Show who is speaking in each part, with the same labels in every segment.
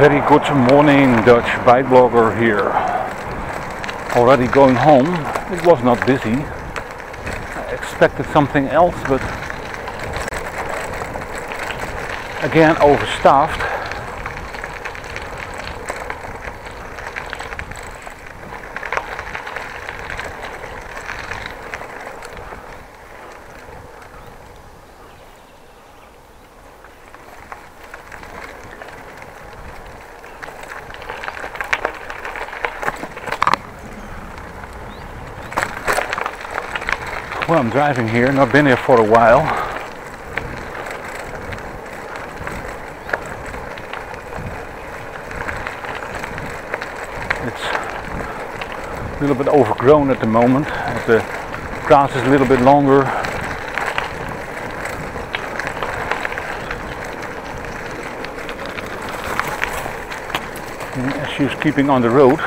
Speaker 1: Very good morning, Dutch bike blogger here. Already going home. It was not busy. I expected something else, but again overstaffed. Well, I'm driving here, and I've been here for a while. It's a little bit overgrown at the moment. The grass is a little bit longer. And as she's keeping on the road,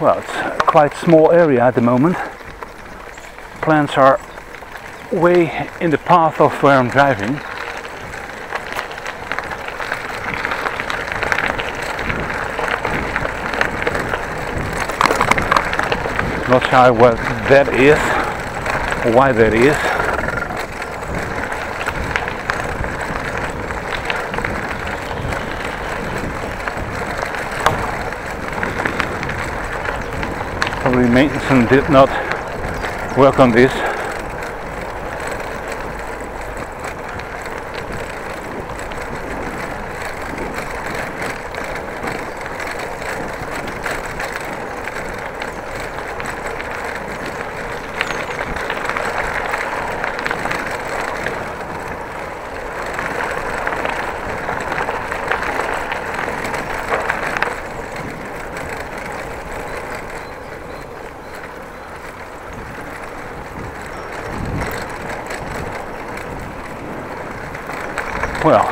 Speaker 1: well it's a quite small area at the moment. Plants are way in the path of where I'm driving. Not sure what that is why that is maintenance did not work on this well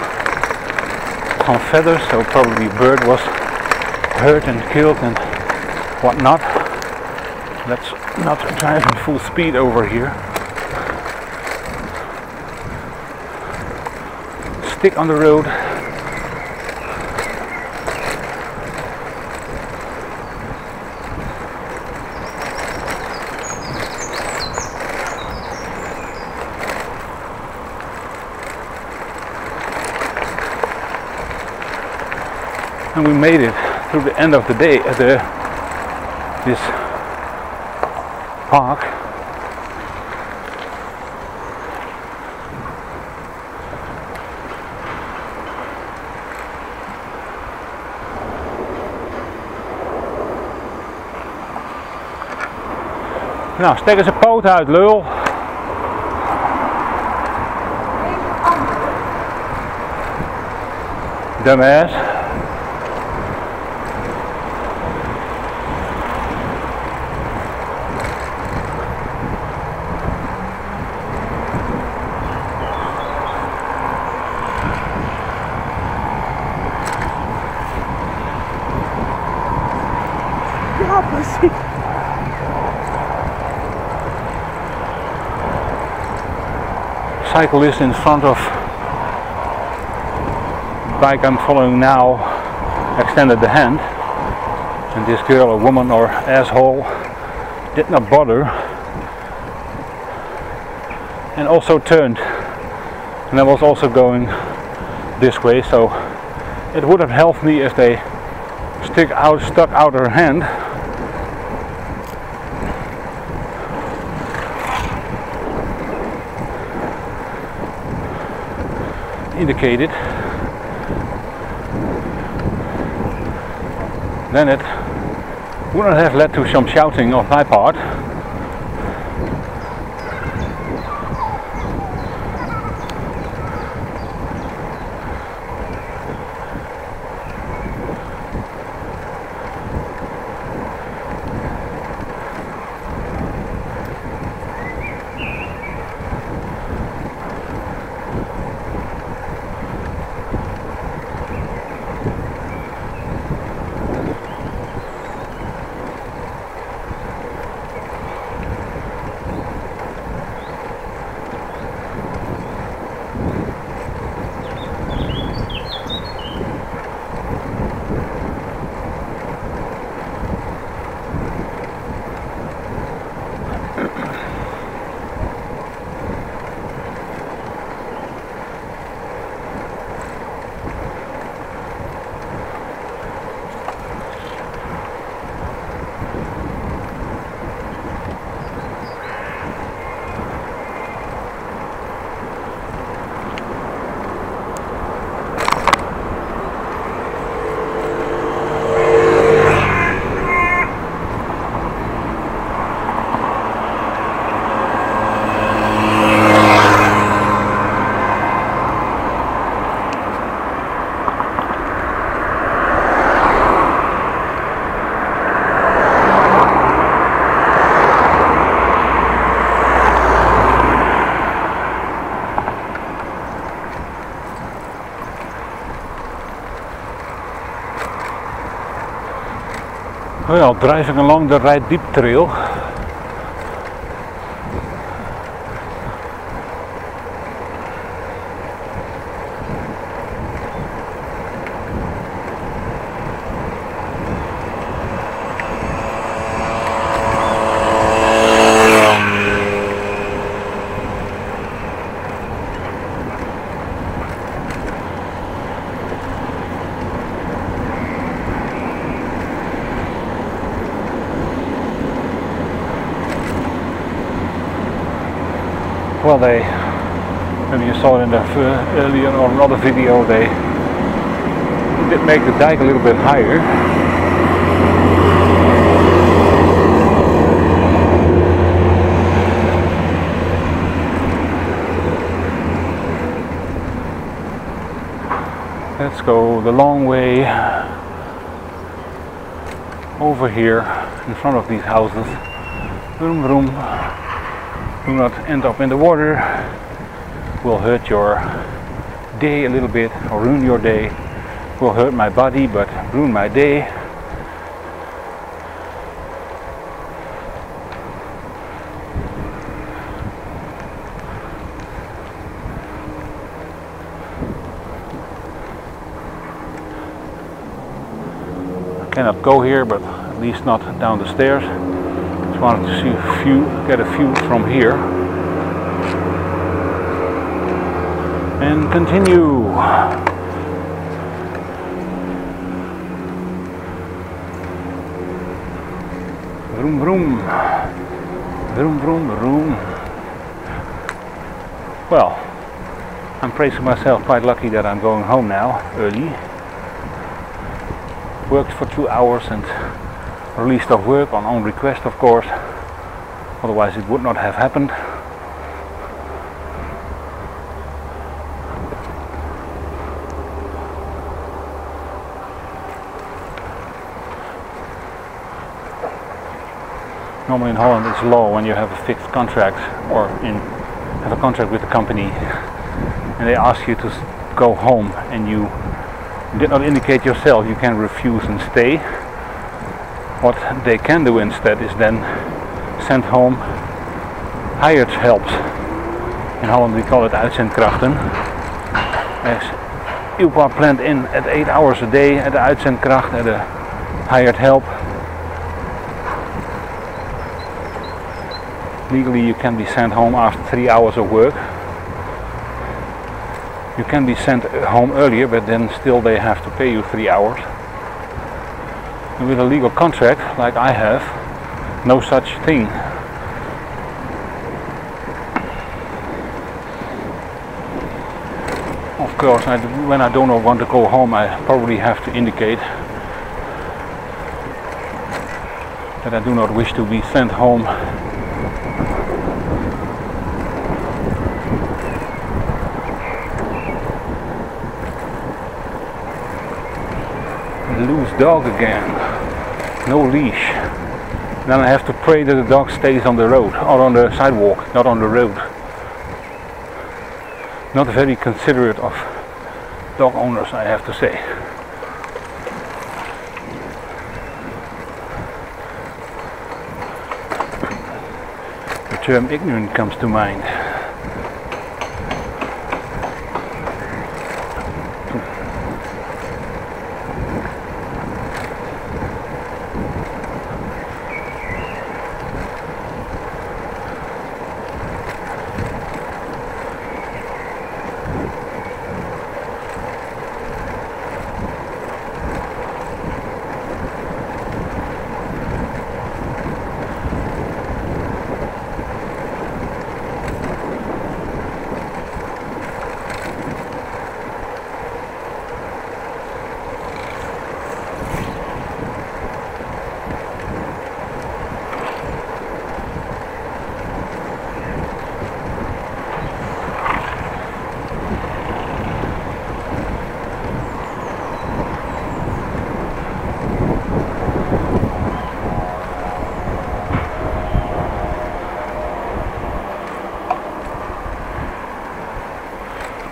Speaker 1: some feathers so probably a bird was hurt and killed and whatnot. Let's not drive in full speed over here. Stick on the road we made it through the end of the day at the this park Nou, steek eens een poot uit, lul. Dumbass. Cyclist in front of the bike I'm following now extended the hand. And this girl or woman or asshole did not bother. And also turned. And I was also going this way so it would have helped me if they stick out stuck out her hand indicated, then it would not have led to some shouting on my part. Well, driving along the Reitdiep trail. Well, they maybe you saw it in the earlier or another video. They did make the dike a little bit higher. Let's go the long way over here in front of these houses. Vroom vroom. Do not end up in the water. Will hurt your day a little bit or ruin your day. Will hurt my body but ruin my day. cannot go here, but at least not down the stairs. Wanted to see a view, get a view from here. And continue. Vroom vroom. Vroom vroom vroom. Well, I'm praising myself quite lucky that I'm going home now, early worked for two hours and released off work on own request of course otherwise it would not have happened normally in Holland it's law when you have a fixed contract or in have a contract with the company and they ask you to go home and you did not indicate yourself you can refuse and stay. What they can do instead is then send home hired help. In Holland we call it uitzendkrachten. Er As you are planned in at 8 hours a day at the uitzendkracht, at a hired help. Legally you can be sent home after 3 hours of work you can be sent home earlier, but then still they have to pay you three hours. With a legal contract, like I have, no such thing. Of course, I, when I don't want to go home, I probably have to indicate that I do not wish to be sent home dog again. No leash. Then I have to pray that the dog stays on the road or on the sidewalk, not on the road. Not very considerate of dog owners, I have to say. The term ignorant comes to mind.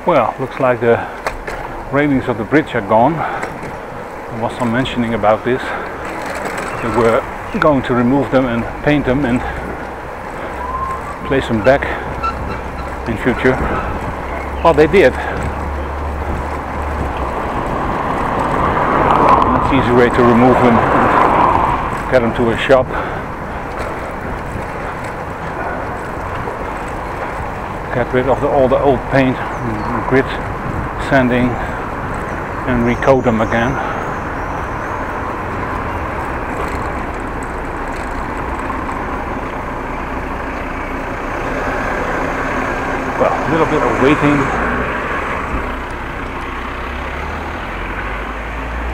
Speaker 1: Well, looks like the railings of the bridge are gone. There was some mentioning about this. they were going to remove them and paint them and place them back in future. Well, they did. That's easy way to remove them get them to a shop. Get rid of the, all the old paint, grit, sanding, and recoat them again. Well, a little bit of waiting.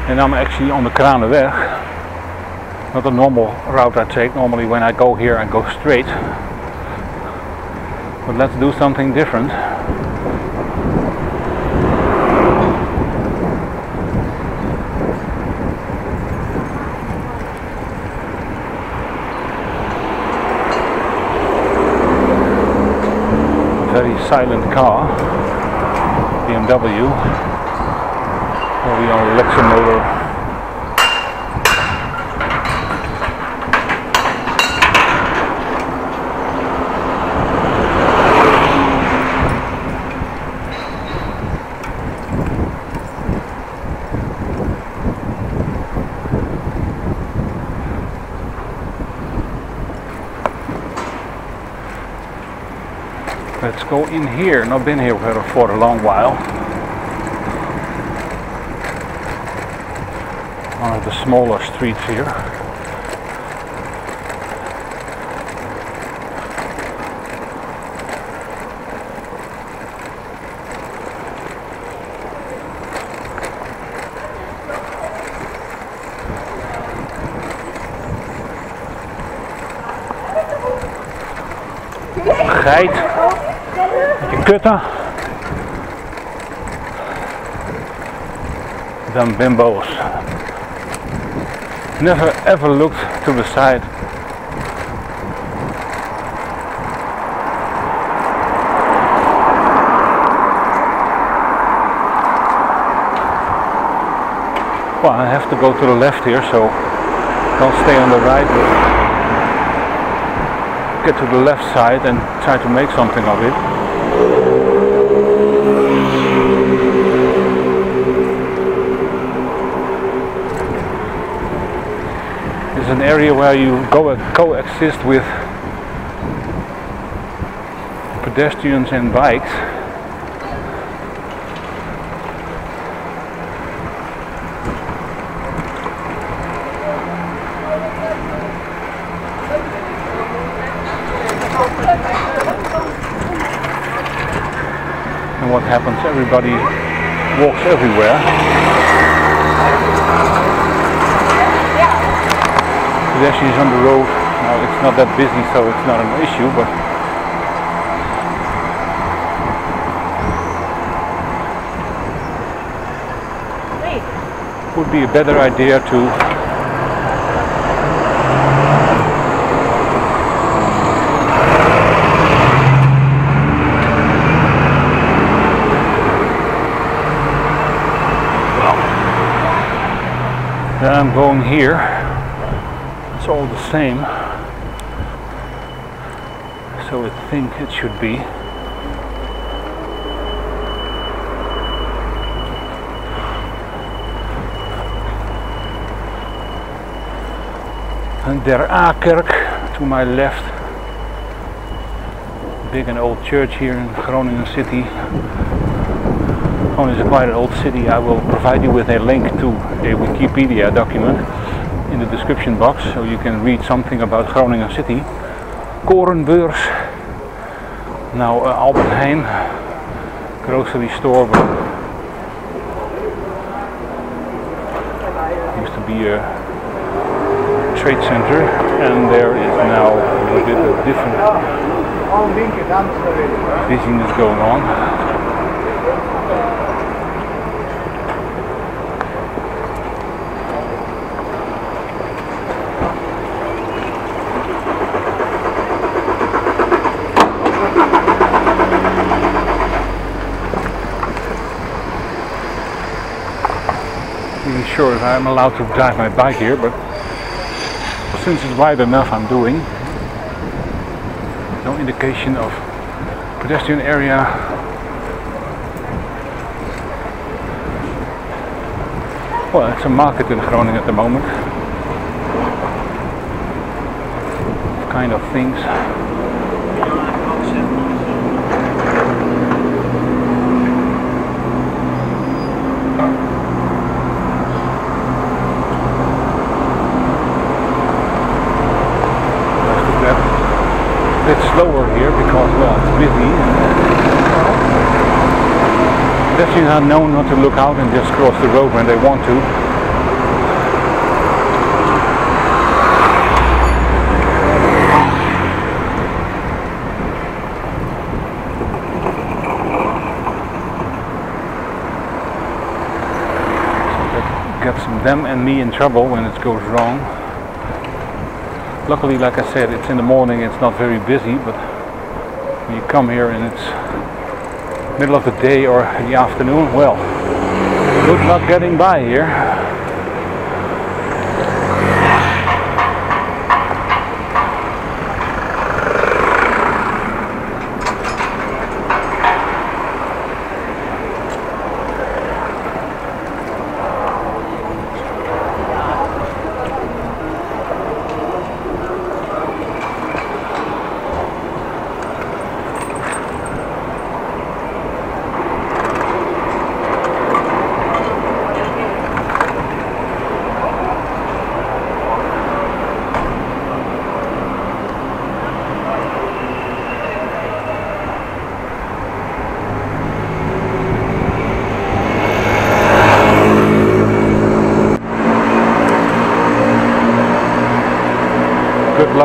Speaker 1: And I'm actually on the Kranenweg. Not the normal route I take. Normally when I go here I go straight. But let's do something different. very silent car, BMW, probably on Lexa motor. Go in here. Not been here for a long while. One of the smaller streets here. Geit. Kutten. Dan bimbos. Never ever looked to the side. Well, I have to go to the left here, so don't stay on the right. Get to the left side and try to make something of it. It's an area where you go coexist with pedestrians and bikes. Happens? Everybody walks everywhere. Pedestrians on the road. Now it's not that busy, so it's not an issue. But would be a better idea to I'm going here. It's all the same. So I think it should be. And Der Aa-kerk to my left. Big and old church here in Groningen city. Groningen is quite an old city. I will provide you with a link to a Wikipedia document in the description box so you can read something about Groningen city. Korenbeurs. Now uh, Albert Heijn grocery store but used to be a trade center and there is now a little bit of different business going on. Sure if I'm allowed to drive my bike here, but Since it's wide enough, I'm doing. No indication of pedestrian area. Well, it's a market in Groningen at the moment. Kind of things. Have to grab a bit slower here because well it's busy. Pedestrians are known not to look out and just cross the road when they want to. That gets them and me in trouble when it goes wrong. Luckily, like I said, it's in the morning, it's not very busy, but you come here and it's middle of the day or the afternoon, well, good luck getting by here.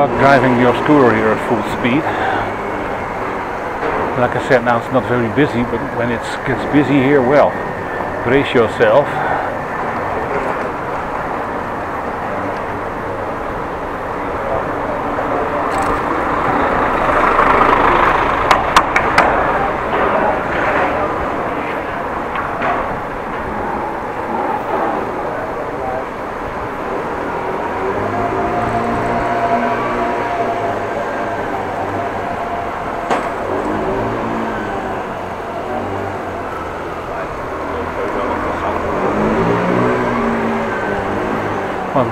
Speaker 1: Driving your scooter here at full speed. Like I said, now it's not very busy, but when it gets busy here, well, brace yourself.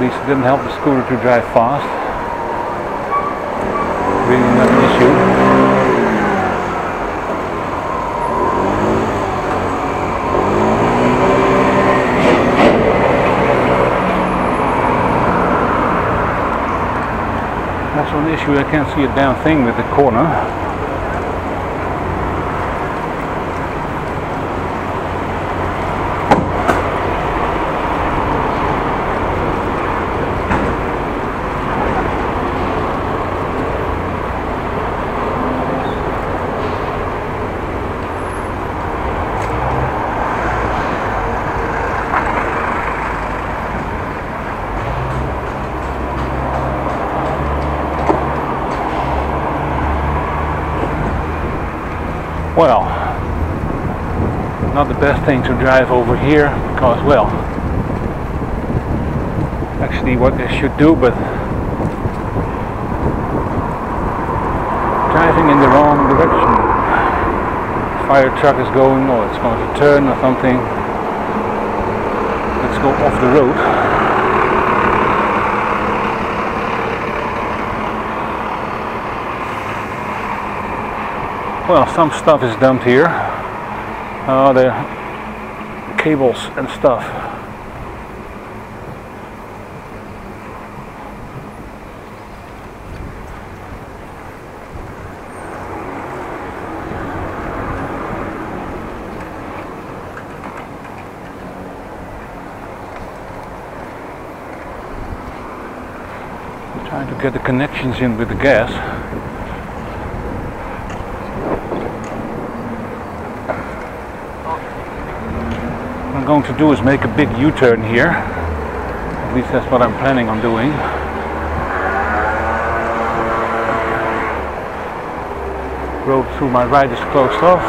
Speaker 1: Least it didn't help the scooter to drive fast. Not an issue. That's one issue, I can't see a damn thing with the corner. Well, thing to drive over here because, well, actually what they should do, but driving in the wrong direction. Fire truck is going, or it's going to turn or something. Let's go off the road. Well, some stuff is dumped here. Uh, the cables and stuff. Trying to get the connections in with the gas. Going to do is make a big U-turn here. At least that's what I'm planning on doing. Road through my right is closed off.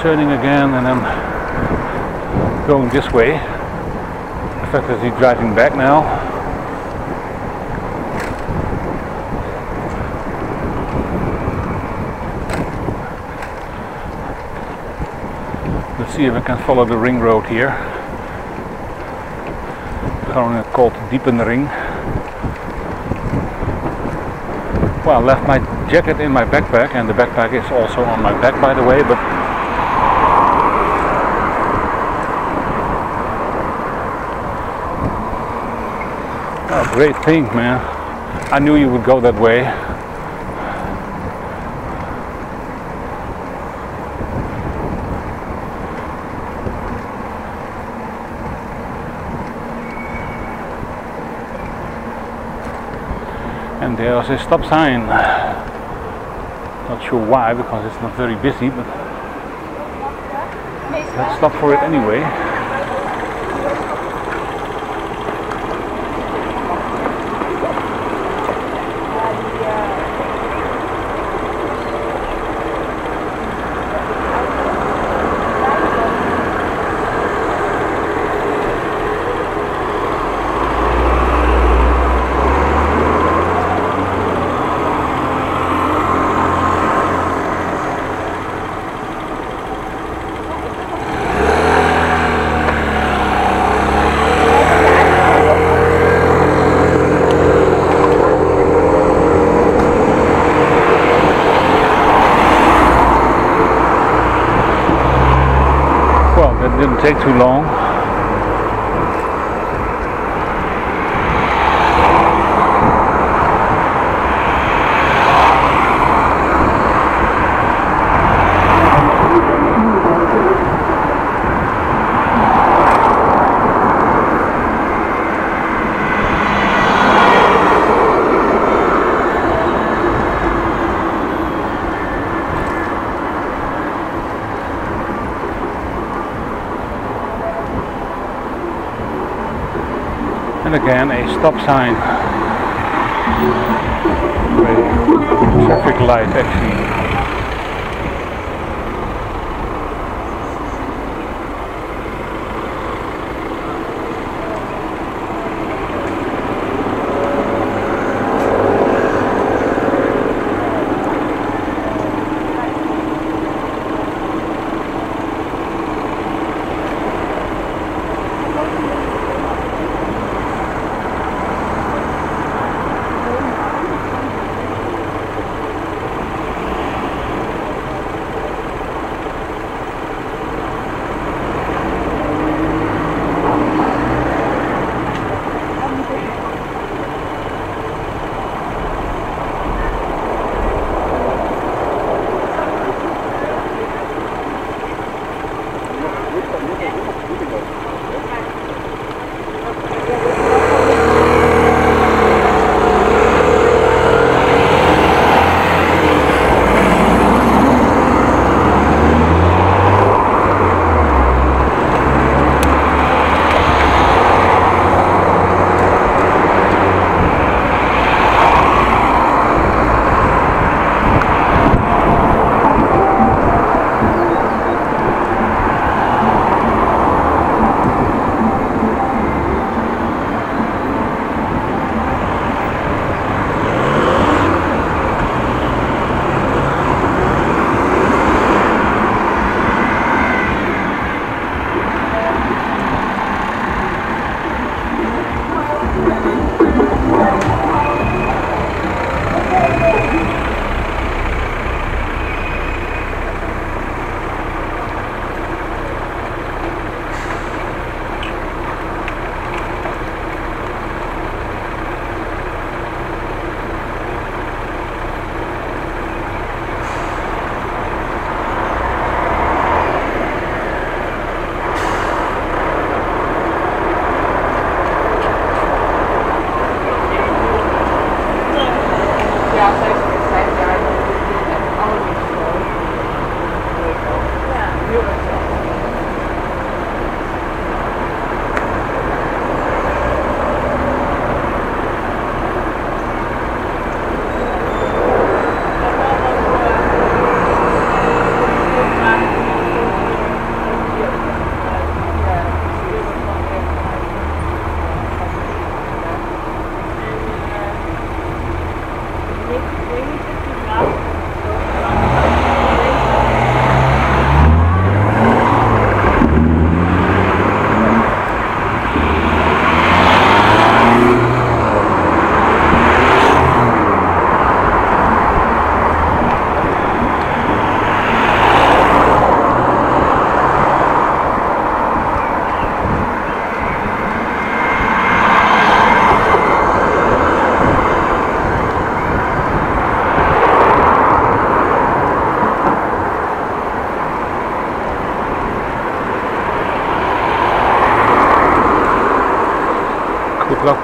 Speaker 1: Turning again and I'm going this way. he's driving back now. Let's see if I can follow the ring road here. Currently called Diepenring. Well, I left my jacket in my backpack and the backpack is also on my back by the way, but Oh, great thing, man. I knew you would go that way. There's a stop sign. Not sure why, because it's not very busy, but let's stop for it anyway. Take too long. And again a stop sign. Traffic light actually.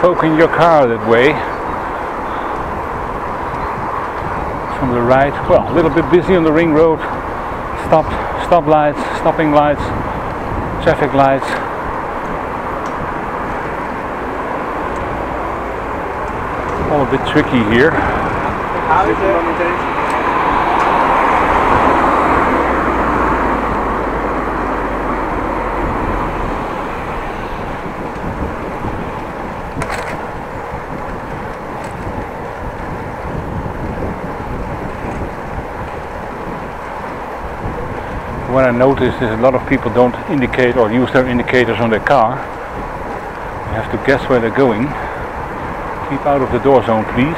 Speaker 1: Poking your car that way. From the right, well, a little bit busy on the ring road. Stop, stop lights, stopping lights, traffic lights. All a bit tricky here.
Speaker 2: How is it?
Speaker 1: What I noticed is a lot of people don't indicate or use their indicators on their car. You have to guess where they're going. Keep out of the door zone, please.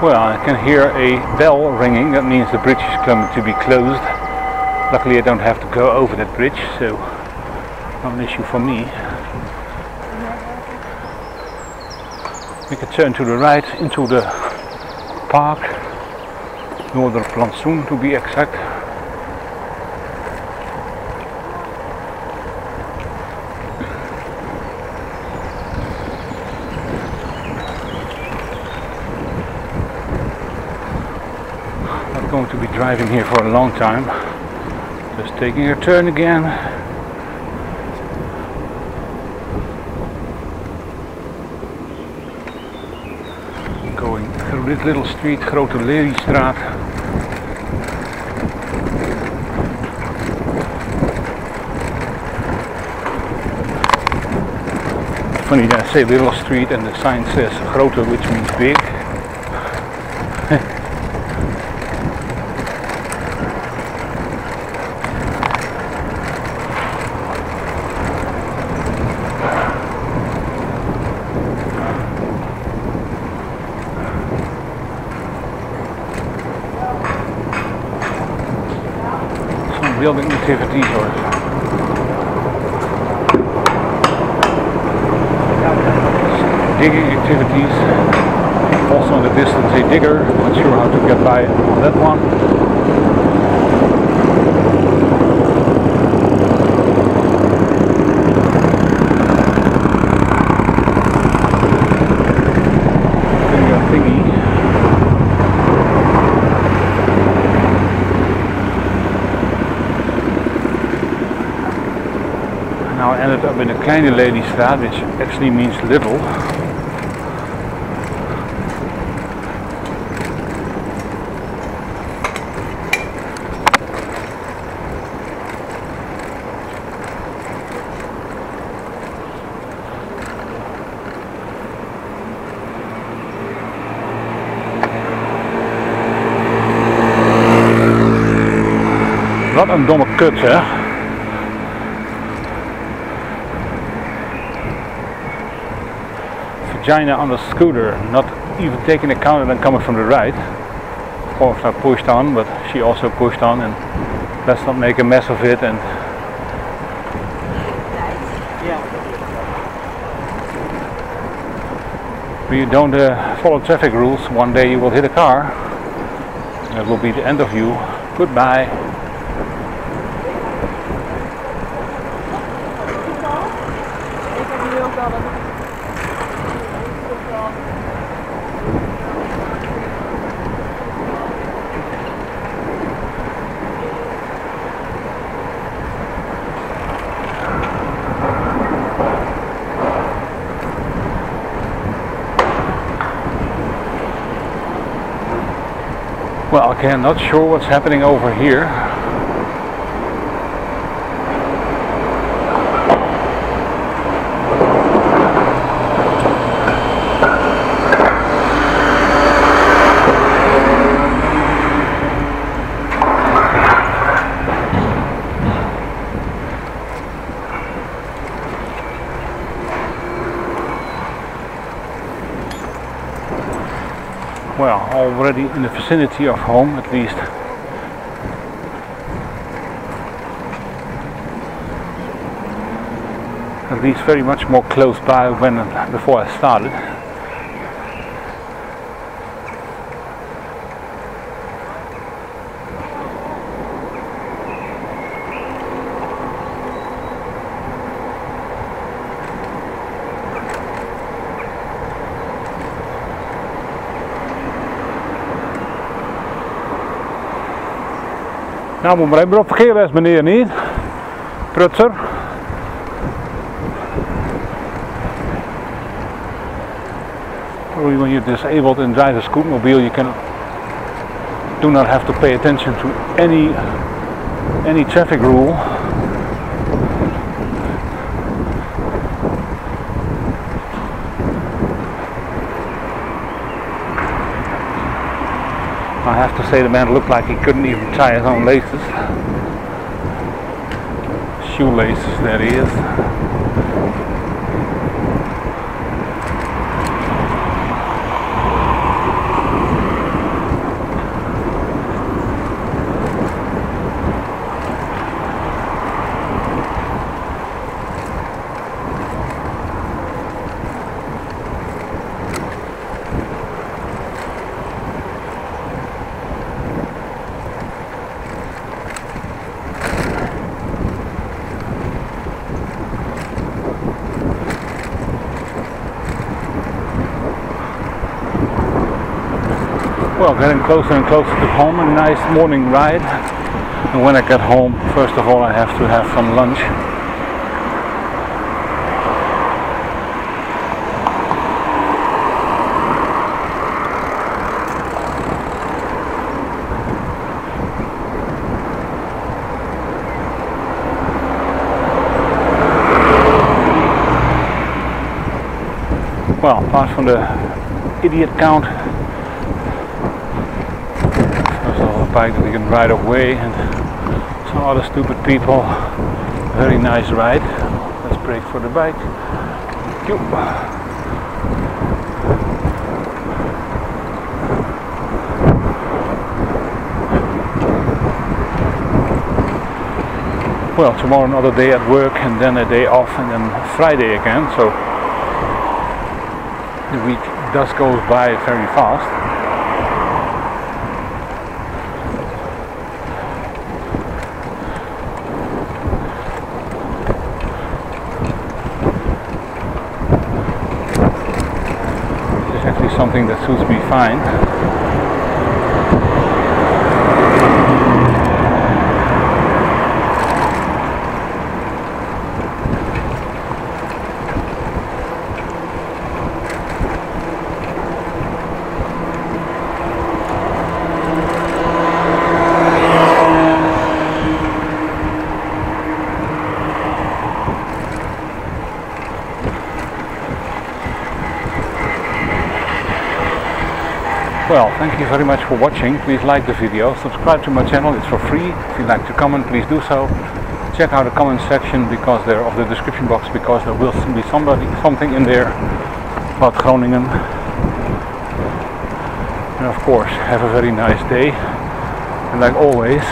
Speaker 1: Well, I can hear a bell ringing. That means the bridge is coming to be closed. Luckily, I don't have to go over that bridge, so not an issue for me. We can turn to the right into the park, Noorderplantsoen to be exact. Not going to be driving here for a long time. Just taking a turn again. Dit little street, Grote Leliestraat. Funny that I say little street and the sign says Grote which means big. Or digging activities. Also in the distance a digger, not sure how to get by that one. Ended up in kleine Leliestraat, which actually means little. Wat een domme kut, hè? Vagina on the scooter, not even taking account of them coming from the right. Of I pushed on, but she also pushed on, and let's not make a mess of it. And
Speaker 2: yeah.
Speaker 1: when you don't uh, follow traffic rules, one day you will hit a car. That will be the end of you. Goodbye. Well, okay, I'm not sure what's happening over here. well already in the vicinity of home at least. At least very much more close by when before I started Nou, moet maar even op verkeerles, meneer, niet? Prutser. When you're disabled and drive a scootmobile, you can do not have to pay attention to any any traffic rule. Say the man looked like he couldn't even tie his own laces. Shoelaces, that is. Well, getting closer and closer to home, a nice morning ride. And when I get home, first of all, I have to have some lunch. Well, apart from the idiot count, there's a bike that we can ride away and some other stupid people. Very nice ride. Let's brake for the bike. Thank you. Well, tomorrow another day at work and then a day off and then Friday again. So the week does go by very fast. This is actually something that Well, thank you very much for watching. Please like the video, subscribe to my channel, it's for free. If you'd like to comment, please do so. Check out the comment section because there of the description box because there will be somebody something in there about Groningen. And of course, have a very nice day. And like always,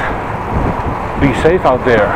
Speaker 1: be safe out there.